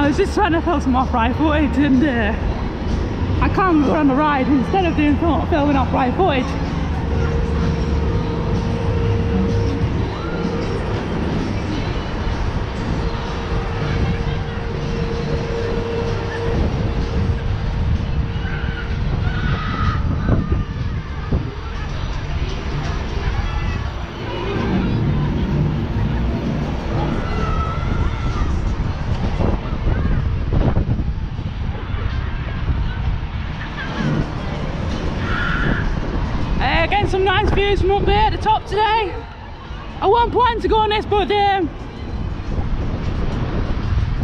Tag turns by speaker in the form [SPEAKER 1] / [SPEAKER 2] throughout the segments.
[SPEAKER 1] I was just trying to film some off-ride footage and uh, I can't go on the ride. Instead of doing film, filming off-ride footage getting some nice views from up there at the top today. I wasn't planning to go on this, but um,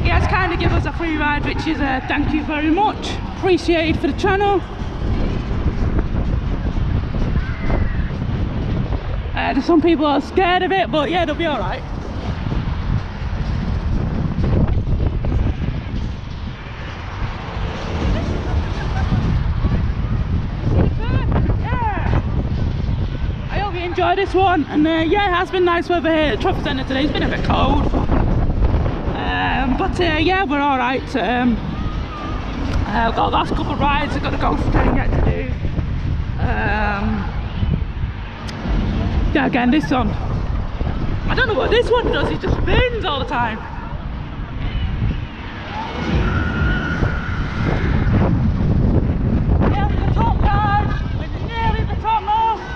[SPEAKER 1] he has kind of give us a free ride, which is uh, thank you very much. Appreciated for the channel. Uh, there's some people are scared of it, but yeah, they'll be alright. Yeah. I hope you enjoy this one. And uh, yeah, it has been nice weather here at Trafford Centre today. It's been a bit cold. Um, but uh, yeah, we're alright. Um, uh, I've got the last couple of rides I've got to go through yet to do. Um, yeah, again, this one. I don't know what this one does, it just spins all the time. Nearly the top, guys! We're nearly the top now!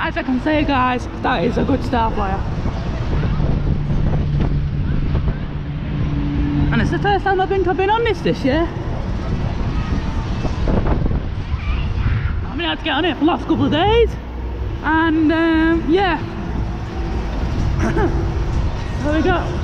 [SPEAKER 1] As I can say guys, that is a good star flyer. And it's the first time I think I've been on this this year. I mean I had to get on it for the last couple of days. And um, yeah. there we go.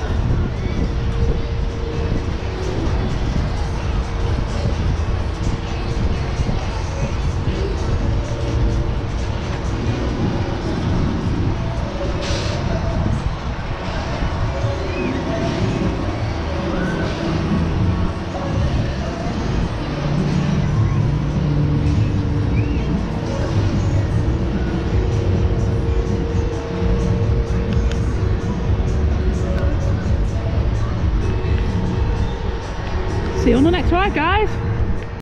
[SPEAKER 1] See you on the next ride guys.